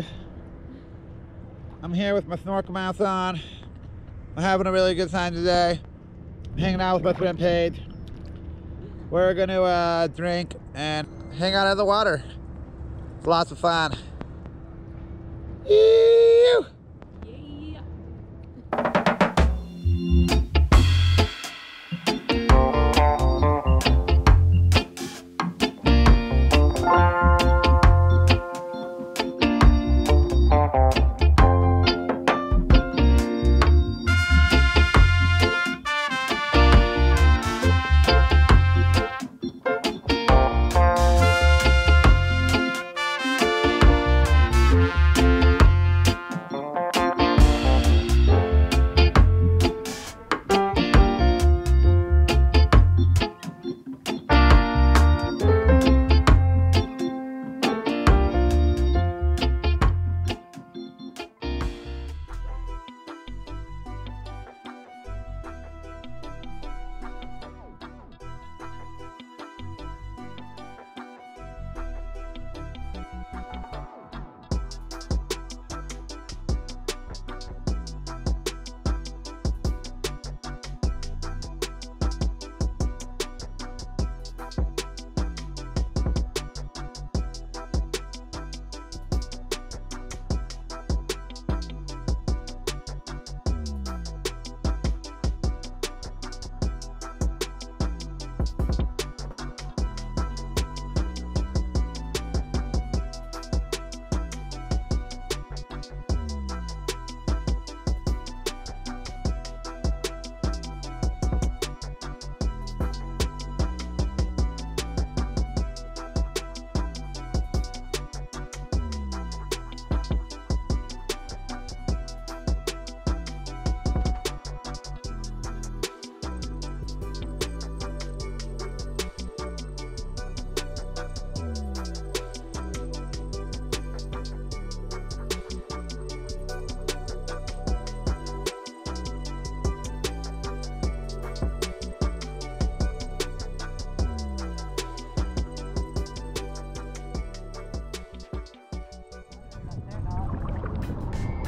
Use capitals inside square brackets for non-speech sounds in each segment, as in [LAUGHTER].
guys. I'm here with my snorkel mask on. I'm having a really good time today. I'm hanging out with my friend Paige. We're gonna uh, drink and hang out in the water. It's lots of fun. Ew.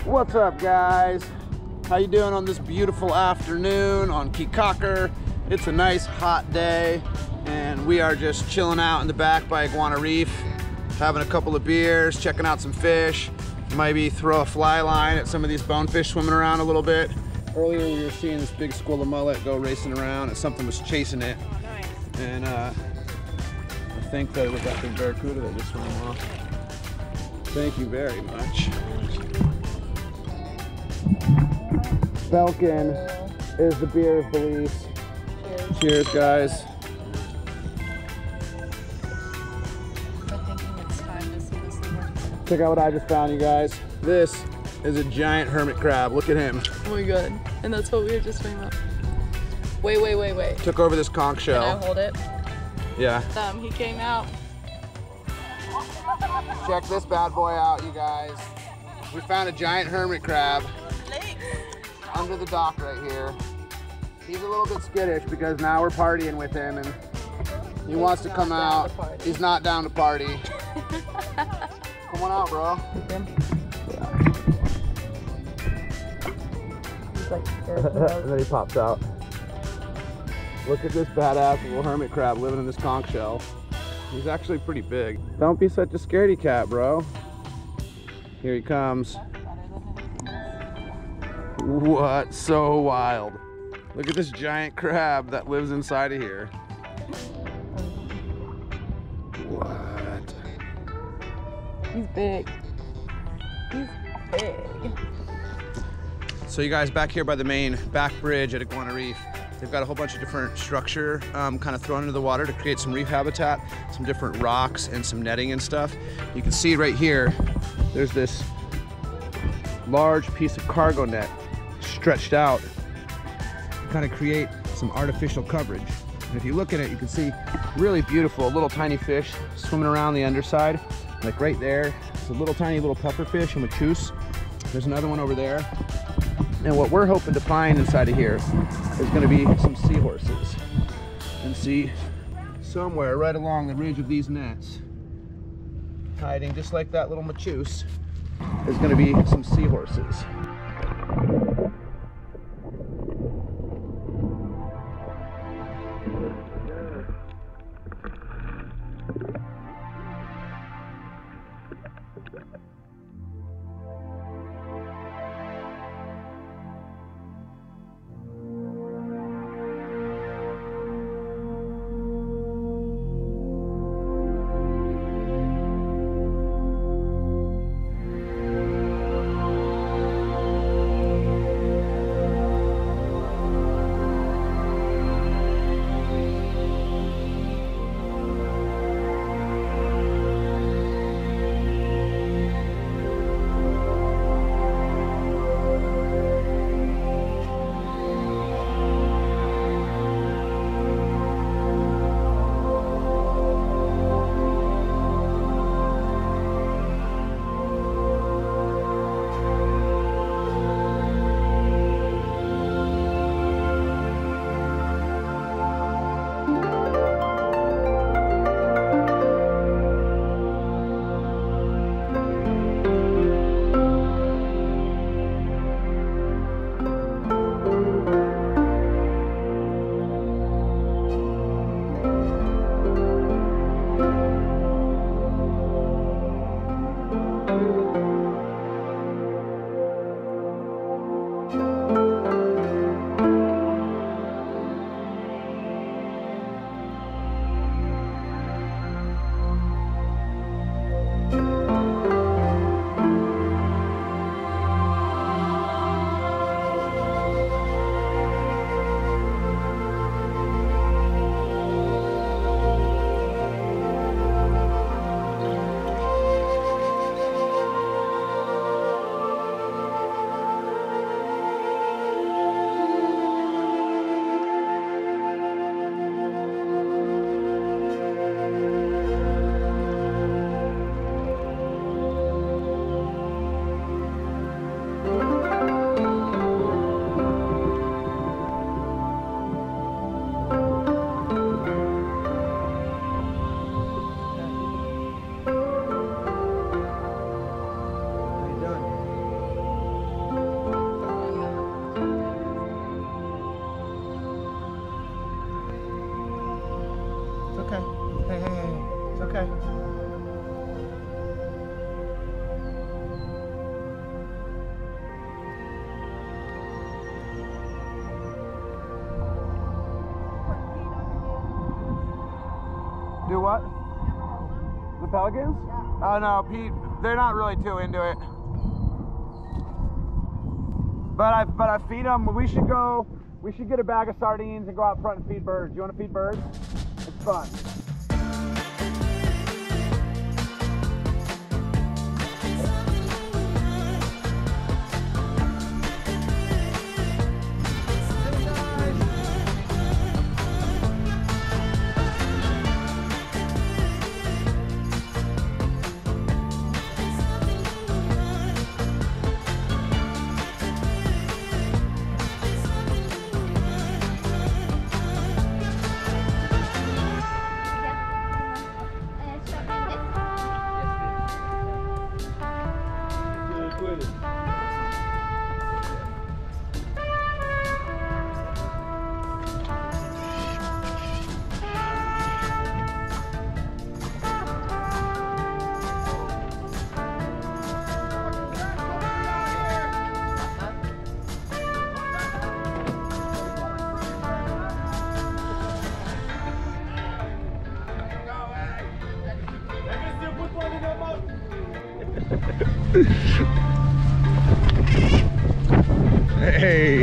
What's up guys? How you doing on this beautiful afternoon on Caye Caulker? It's a nice hot day and we are just chilling out in the back by Iguana Reef, having a couple of beers, checking out some fish, maybe throw a fly line at some of these bonefish swimming around a little bit. Earlier we were seeing this big school of mullet go racing around and something was chasing it. And uh, I think that was that big barracuda that just swam off. Thank you very much. Belikin is the beer of Belize. Cheers. Cheers, guys. I thinking it's time to see this thing. Check out what I just found, you guys. This is a giant hermit crab. Look at him. Oh my god. And that's what we were just talking about. Wait, wait, wait, wait. Took over this conch shell. Can I hold it? Yeah. Um, he came out. Check this bad boy out, you guys. We found a giant hermit crab under the dock right here. He's a little bit skittish because now we're partying with him and he wants to come out. to. He's not down to party. [LAUGHS] come on out, bro. [LAUGHS] And then he pops out. Look at this badass little hermit crab living in this conch shell. He's actually pretty big. Don't be such a scaredy cat, bro. Here he comes. What? So wild. Look at this giant crab that lives inside of here. What? He's big. He's big. So you guys back here by the main back bridge at Iguana Reef, they've got a whole bunch of different structure um, kind of thrown into the water to create some reef habitat, some different rocks and some netting and stuff. You can see right here, there's this large piece of cargo net stretched out to kind of create some artificial coverage. And if you look at it, you can see really beautiful little tiny fish swimming around the underside. Like right there, it's a little tiny little pufferfish and machoose. There's another one over there. And what we're hoping to find inside of here is going to be some seahorses. And see somewhere right along the ridge of these nets, hiding just like that little machoose, is going to be some seahorses. Do what? The pelicans? Oh no, Pete. They're not really too into it. But I but I feed them. We should go. We should get a bag of sardines and go out front and feed birds. You want to feed birds? Fun.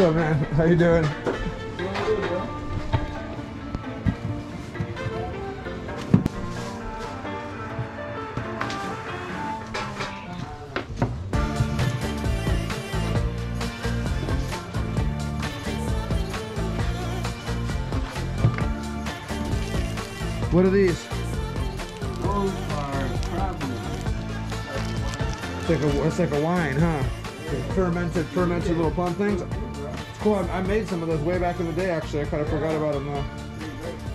Up, man? How you doing? What are these? Those are It's like a, it's like a wine, huh? Fermented, fermented little plum things. Cool. I, I made some of those way back in the day. Actually, I kind of forgot about them though.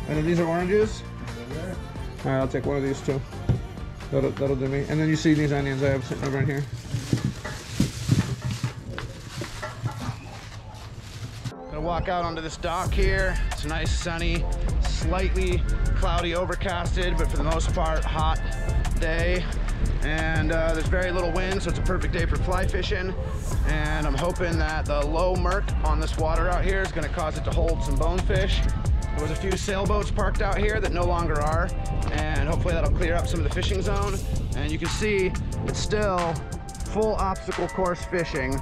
And then these are oranges. All right, I'll take one of these too. That'll that'll do me. And then you see these onions I have sitting over in here. Gonna walk out onto this dock here. It's a nice sunny, slightly cloudy, overcasted, but for the most part, hot day. And uh, there's very little wind, so it's a perfect day for fly fishing. And I'm hoping that the low murk on this water out here is gonna cause it to hold some bonefish. There was a few sailboats parked out here that no longer are, and hopefully that'll clear up some of the fishing zone. And you can see it's still full obstacle course fishing.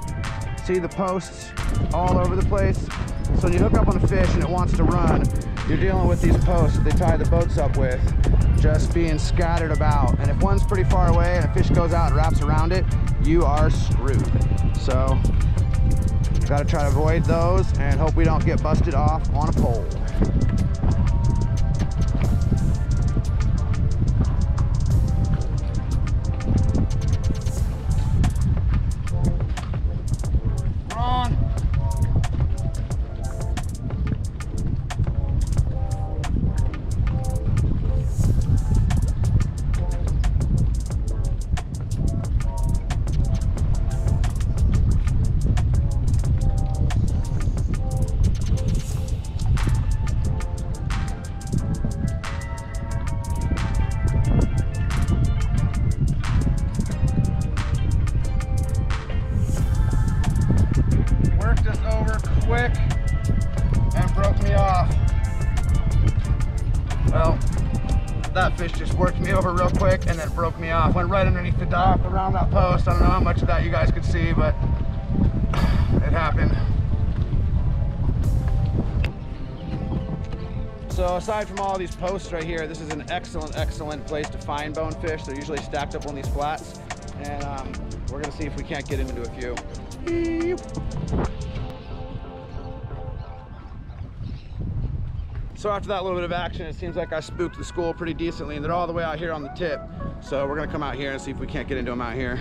See the posts all over the place? So when you hook up on a fish and it wants to run, you're dealing with these posts that they tie the boats up with, just being scattered about. And if one's pretty far away and a fish goes out and wraps around it, you are screwed. So, gotta try to avoid those and hope we don't get busted off on a pole. That fish just worked me over real quick and then broke me off. Went right underneath the dock around that post. I don't know how much of that you guys could see, but [SIGHS] it happened. So aside from all these posts right here, this is an excellent, excellent place to find bonefish. They're usually stacked up on these flats. And um, we're gonna see if we can't get into a few. So after that little bit of action, it seems like I spooked the school pretty decently and they're all the way out here on the tip. So we're gonna come out here and see if we can't get into them out here.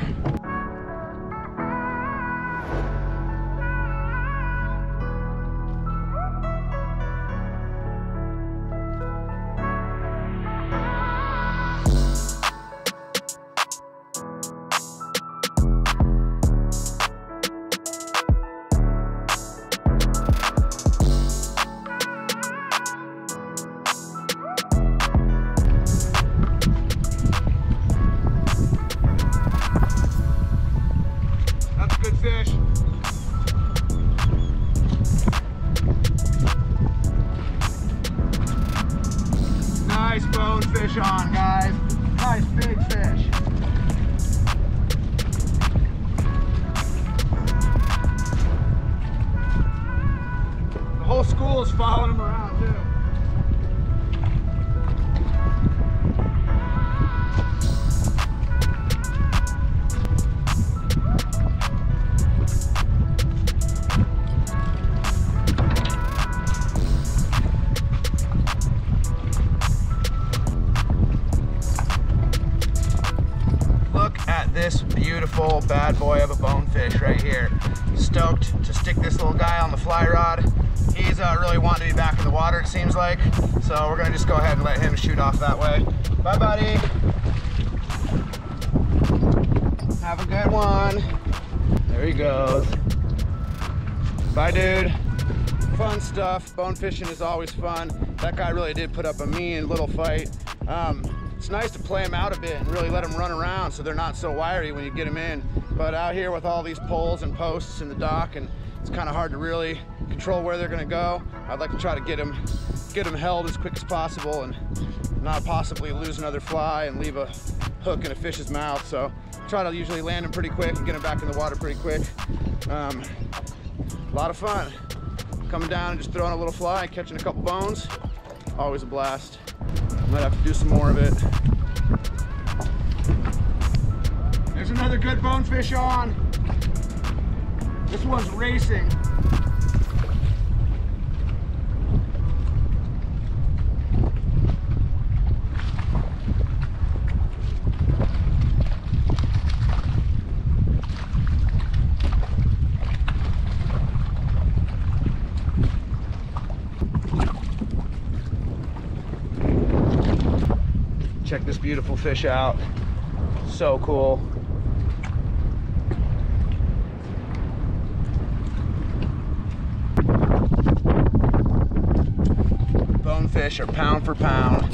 Bad boy of a bonefish right here. Stoked to stick this little guy on the fly rod. He's uh, really wanting to be back in the water, it seems like. So we're gonna just go ahead and let him shoot off that way. Bye, buddy. Have a good one. There he goes. Bye, dude. Fun stuff. Bone fishing is always fun. That guy really did put up a mean little fight. Um, it's nice to play them out a bit and really let them run around so they're not so wiry when you get them in. But out here with all these poles and posts in the dock, and it's kind of hard to really control where they're gonna go. I'd like to try to get them, get them held as quick as possible and not possibly lose another fly and leave a hook in a fish's mouth. So try to usually land them pretty quick and get them back in the water pretty quick. Um, A lot of fun. Coming down and just throwing a little fly, and catching a couple bones. Always a blast. Might have to do some more of it. Another good bonefish on. This one's racing. Check this beautiful fish out. So cool. Bonefish are pound for pound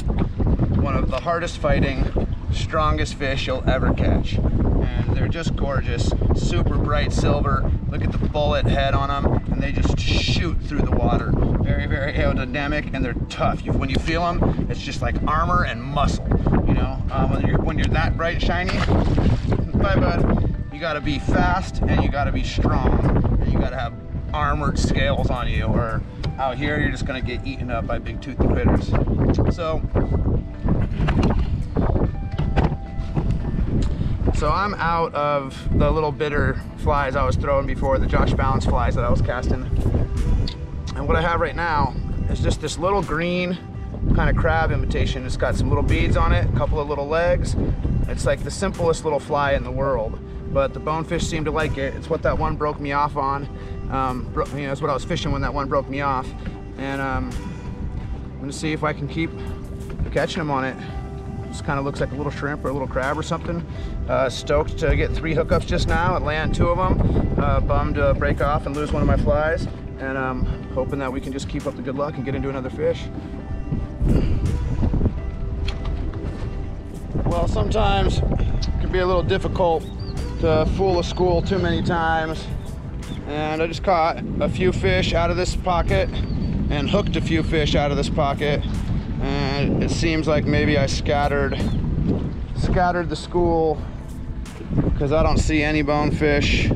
one of the hardest fighting, strongest fish you'll ever catch. And they're just gorgeous, super bright silver. Look at the bullet head on them, and they just shoot through the water. Very, very aerodynamic, and they're tough. You, when you feel them, it's just like armor and muscle. You know, um, when you're when you're that bright shiny, bye bud. You gotta be fast and you gotta be strong, and you gotta have armored scales on you, or out here you're just gonna get eaten up by big toothy critters. So So I'm out of the little bitter flies I was throwing before, the Josh Balance flies that I was casting. And what I have right now is just this little green kind of crab imitation. It's got some little beads on it, a couple of little legs. It's like the simplest little fly in the world, but the bonefish seem to like it. It's what that one broke me off on. Um, you know, it's what I was fishing when that one broke me off. And um, I'm gonna see if I can keep catching them on it. Just kind of looks like a little shrimp or a little crab or something. Uh, stoked to get three hookups just now and land two of them. Uh, bummed to break off and lose one of my flies. And um, hoping that we can just keep up the good luck and get into another fish. Well, sometimes it can be a little difficult to fool a school too many times. And I just caught a few fish out of this pocket and hooked a few fish out of this pocket. And it seems like maybe I scattered scattered the school because I don't see any bonefish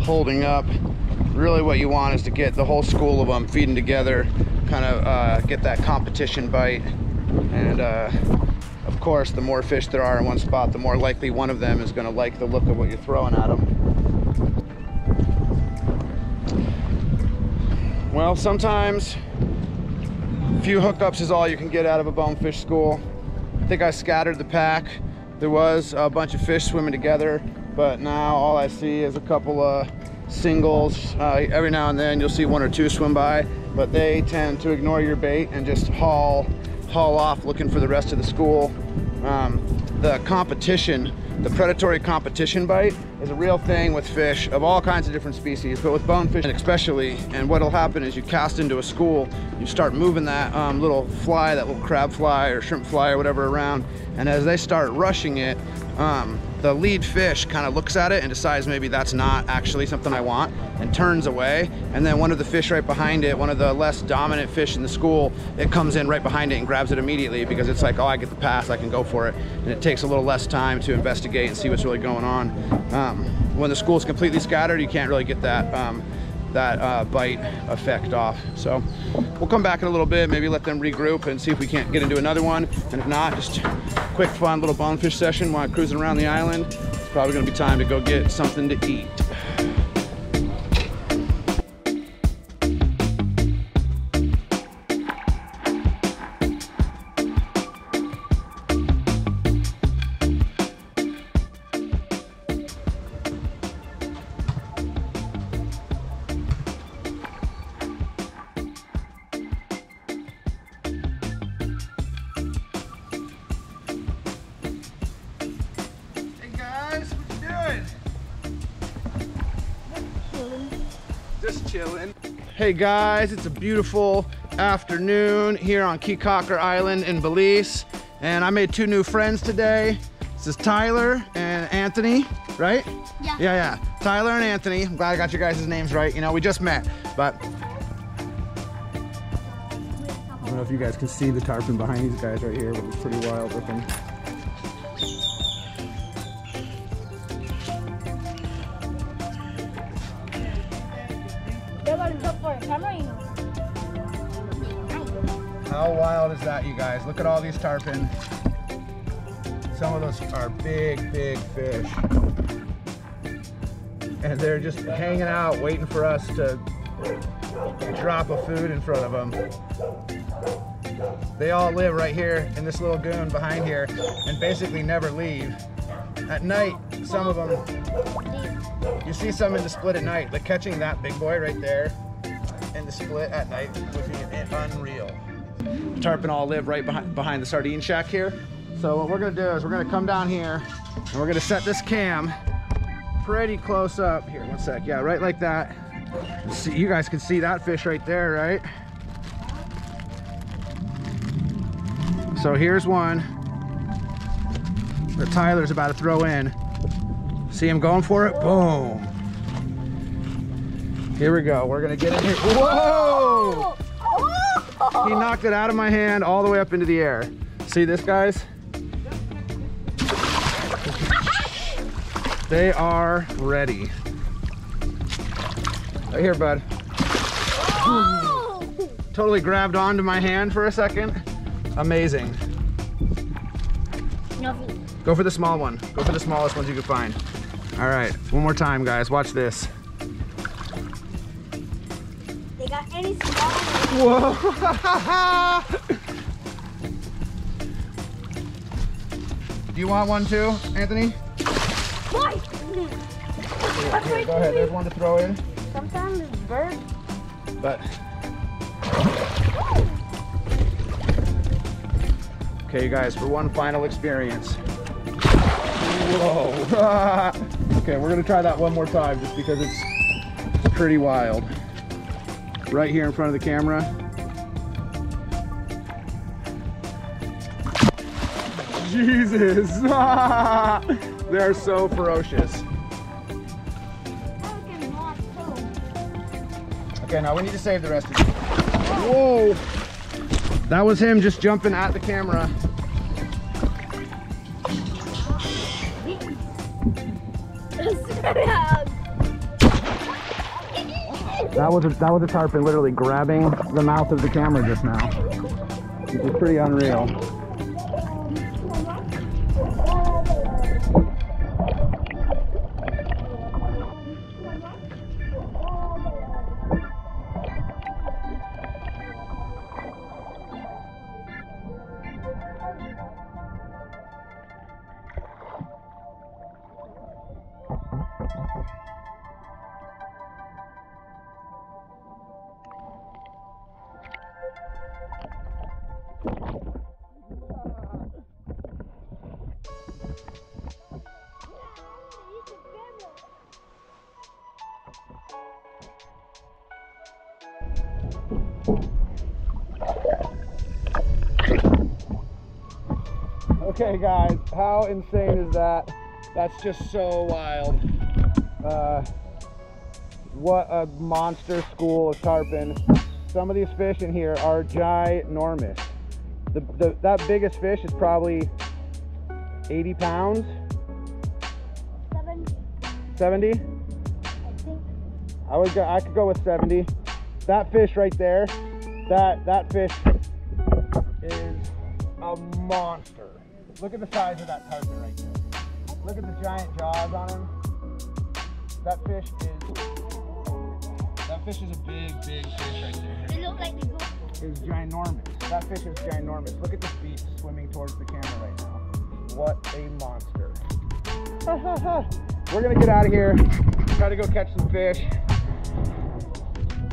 holding up. Really what you want is to get the whole school of them feeding together kind of uh, get that competition bite. And uh, of course the more fish there are in one spot the more likely one of them is going to like the look of what you're throwing at them well sometimes a few hookups is all you can get out of a bonefish school. I think I scattered the pack. There was a bunch of fish swimming together, but now all I see is a couple of singles. Uh, every now and then you'll see one or two swim by, but they tend to ignore your bait and just haul, haul off looking for the rest of the school. Um, the competition the predatory competition bite is a real thing with fish of all kinds of different species, but with bonefish especially. And what'll happen is you cast into a school, you start moving that um, little fly, that little crab fly or shrimp fly or whatever around. And as they start rushing it, um, the lead fish kind of looks at it and decides maybe that's not actually something I want and turns away. And then one of the fish right behind it, one of the less dominant fish in the school, it comes in right behind it and grabs it immediately because it's like, oh, I get the pass, I can go for it. And it takes a little less time to investigate and see what's really going on. Um, when the school's completely scattered, you can't really get that um, that uh, bite effect off. So we'll come back in a little bit, maybe let them regroup and see if we can't get into another one. And if not, just quick, fun little bonefish session while cruising around the island. It's probably gonna be time to go get something to eat. Hey guys, it's a beautiful afternoon here on Caye Caulker Island in Belize. And I made two new friends today. This is Tyler and Anthony, right? Yeah. Yeah, yeah. Tyler and Anthony. I'm glad I got you guys' names right. You know, we just met, but I don't know if you guys can see the tarpon behind these guys right here, but it's pretty wild looking. How wild is that, you guys? Look at all these tarpon. Some of those are big, big fish. And they're just hanging out, waiting for us to drop a food in front of them. They all live right here in this little goon behind here and basically never leave. At night, some of them you see some in the split at night, like catching that big boy right there in the split at night would be unreal. Tarpon all live right behind, behind the sardine shack here. So what we're gonna do is we're gonna come down here and we're gonna set this cam pretty close up. Here, one sec. Yeah, right like that. See, you guys can see that fish right there, right? So here's one that Tyler's about to throw in. See him going for it? Boom. Here we go. We're gonna get in here. Whoa! He knocked it out of my hand all the way up into the air. See this, guys? They are ready. Right here, bud. Totally grabbed onto my hand for a second. Amazing. Nothing. Go for the small one. Go for the smallest ones you can find. All right, one more time, guys. Watch this. They got any smaller. Whoa! [LAUGHS] Do you want one too, Anthony? Why? Here, go ahead. There's one to throw in. Sometimes it's bird. But okay, you guys, for one final experience. Whoa! [LAUGHS] okay, we're gonna try that one more time, just because it's, pretty wild. Right here in front of the camera. Jesus! [LAUGHS] They're so ferocious. Okay, now we need to save the rest of you. Whoa! That was him just jumping at the camera. That was a, that was a tarpon literally grabbing the mouth of the camera just now. Which is pretty unreal. Okay, guys, how insane is that? That's just so wild. Uh, what a monster school of tarpon. Some of these fish in here are ginormous. The, the, that biggest fish is probably 80 pounds, Seven, 70. I think. I would go, I could go with 70. That fish right there, that that fish is a monster. Look at the size of that tarpon right there. Look at the giant jaws on him. That fish is that fish is a big, big fish right there. They look like the goat. Is ginormous. That fish is ginormous. Look at the feet swimming towards the camera right now. What a monster. [LAUGHS] We're gonna get out of here. Try to go catch some fish.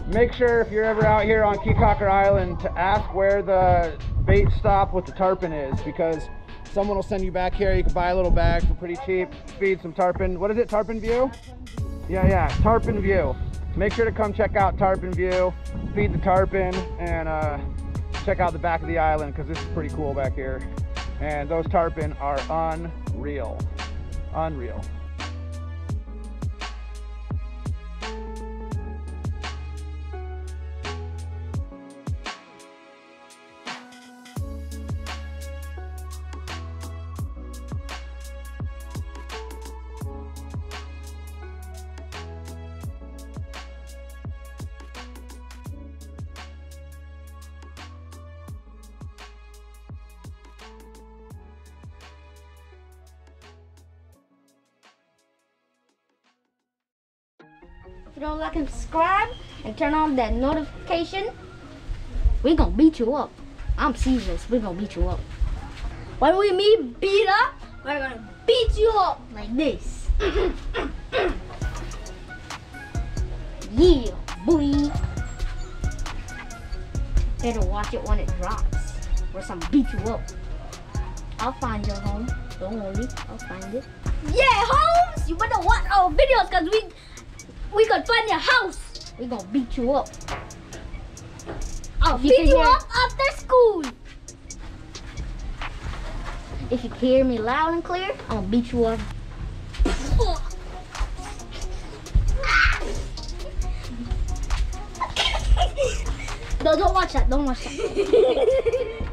Make sure if you're ever out here on Caye Caulker Island to ask where the bait stop with the tarpon is because someone will send you back here. You can buy a little bag for pretty cheap. Feed some tarpon. What is it? Tarpon View? Yeah, yeah, Tarpon View. Make sure to come check out Tarpon View, feed the tarpon, and uh, check out the back of the island because this is pretty cool back here. And those tarpon are unreal. Unreal. If you don't like and subscribe and turn on that notification, we gonna beat you up. I'm serious. We gonna beat you up. When we mean beat up, we're gonna beat you up like this. yeah, boy. Better watch it when it drops. Or some beat you up. I'll find your home. Don't worry, I'll find it. Yeah, Holmes! You better watch our videos cause we we gonna find your house. We gonna beat you up. I'll If beat you up after school. If you can hear me loud and clear, I'm gonna beat you up. [LAUGHS] no, don't watch that. Don't watch that. [LAUGHS]